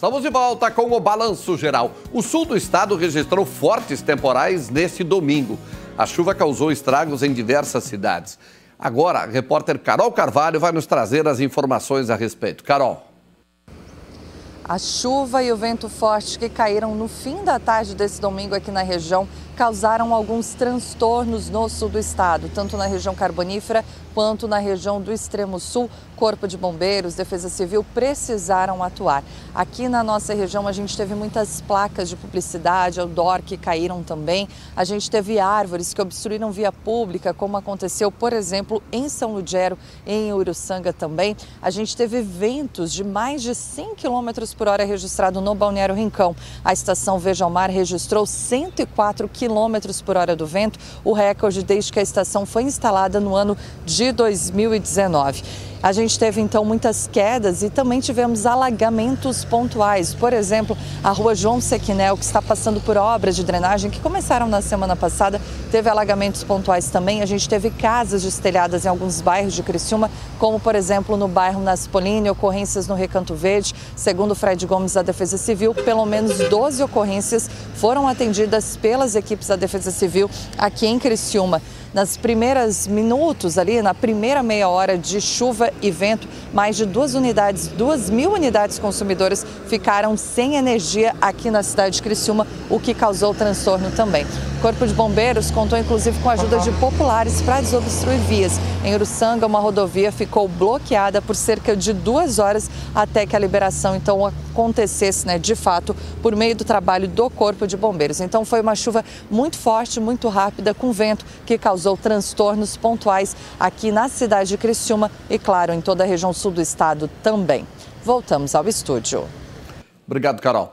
Estamos de volta com o balanço geral. O sul do estado registrou fortes temporais neste domingo. A chuva causou estragos em diversas cidades. Agora, a repórter Carol Carvalho vai nos trazer as informações a respeito. Carol. A chuva e o vento forte que caíram no fim da tarde desse domingo aqui na região causaram alguns transtornos no sul do estado, tanto na região carbonífera quanto na região do extremo sul. Corpo de Bombeiros, Defesa Civil precisaram atuar. Aqui na nossa região a gente teve muitas placas de publicidade, outdoor que caíram também. A gente teve árvores que obstruíram via pública, como aconteceu, por exemplo, em São Ludgero, em Uruçanga também. A gente teve ventos de mais de 100 km por hora registrado no Balneário Rincão. A estação Veja ao Mar registrou 104 km km por hora do vento, o recorde desde que a estação foi instalada no ano de 2019. A gente teve então muitas quedas e também tivemos alagamentos pontuais. Por exemplo, a rua João Sequinel, que está passando por obras de drenagem que começaram na semana passada, teve alagamentos pontuais também. A gente teve casas destelhadas em alguns bairros de Criciúma, como por exemplo no bairro Naspolini, ocorrências no Recanto Verde. Segundo Fred Gomes da Defesa Civil, pelo menos 12 ocorrências foram atendidas pelas equipes da Defesa Civil aqui em Criciúma. Nas primeiras minutos ali, na primeira meia hora de chuva e vento, mais de duas unidades, duas mil unidades consumidoras ficaram sem energia aqui na cidade de Criciúma, o que causou transtorno também. O Corpo de Bombeiros contou inclusive com a ajuda de populares para desobstruir vias. Em Uruçanga, uma rodovia ficou bloqueada por cerca de duas horas até que a liberação então acontecesse, né, de fato, por meio do trabalho do Corpo de Bombeiros. Então foi uma chuva muito forte, muito rápida, com vento que causou transtornos pontuais aqui na cidade de Criciúma e, claro, em toda a região sul do estado também. Voltamos ao estúdio. Obrigado, Carol.